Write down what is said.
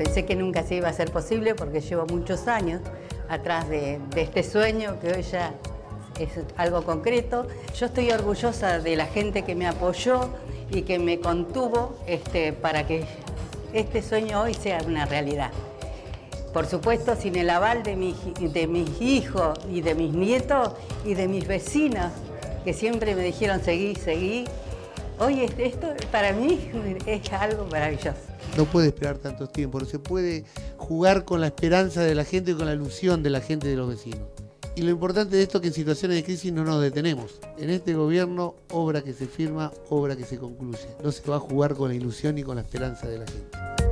Pensé que nunca se iba a ser posible porque llevo muchos años atrás de, este sueño que hoy ya es algo concreto. Yo estoy orgullosa de la gente que me apoyó y que me contuvo este, para que este sueño hoy sea una realidad. Por supuesto, sin el aval de, de mis hijos y de mis nietos y de mis vecinos, que siempre me dijeron seguí, seguí. Hoy esto para mí es algo maravilloso. No puede esperar tanto tiempo, no se puede jugar con la esperanza de la gente y con la ilusión de la gente y de los vecinos. Y lo importante de esto es que en situaciones de crisis no nos detenemos. En este gobierno, obra que se firma, obra que se concluye. No se va a jugar con la ilusión y con la esperanza de la gente.